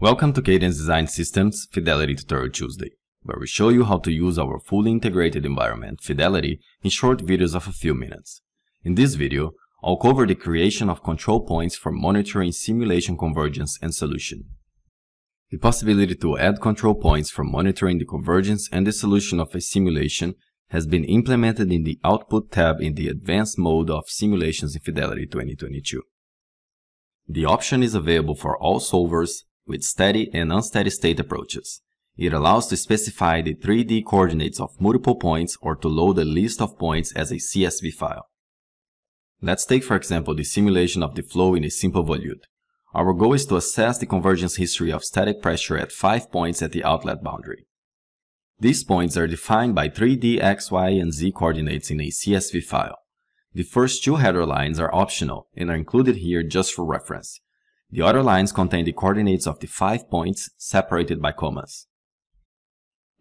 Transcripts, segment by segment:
Welcome to Cadence Design Systems Fidelity Tutorial Tuesday, where we show you how to use our fully integrated environment, Fidelity, in short videos of a few minutes. In this video, I'll cover the creation of control points for monitoring simulation convergence and solution. The possibility to add control points for monitoring the convergence and the solution of a simulation has been implemented in the Output tab in the Advanced mode of Simulations in Fidelity 2022. The option is available for all solvers with steady and unsteady state approaches. It allows to specify the 3D coordinates of multiple points or to load a list of points as a CSV file. Let's take for example the simulation of the flow in a simple volute. Our goal is to assess the convergence history of static pressure at 5 points at the outlet boundary. These points are defined by 3D x, y, and z coordinates in a CSV file. The first two header lines are optional and are included here just for reference. The other lines contain the coordinates of the 5 points separated by commas.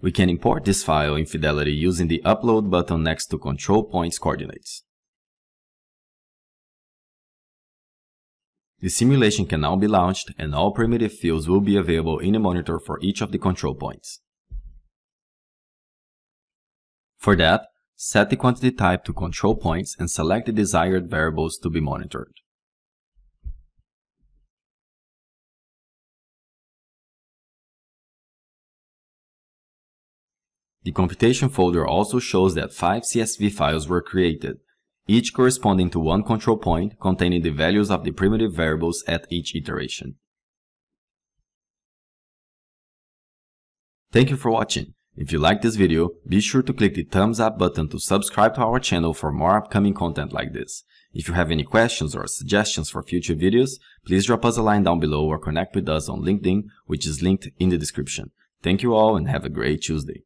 We can import this file in Fidelity using the Upload button next to Control Points coordinates. The simulation can now be launched and all primitive fields will be available in the monitor for each of the control points. For that, set the quantity type to control points and select the desired variables to be monitored. The computation folder also shows that five CSV files were created, each corresponding to one control point containing the values of the primitive variables at each iteration. Thank you for watching. If you liked this video, be sure to click the thumbs up button to subscribe to our channel for more upcoming content like this. If you have any questions or suggestions for future videos, please drop us a line down below or connect with us on LinkedIn, which is linked in the description. Thank you all and have a great Tuesday.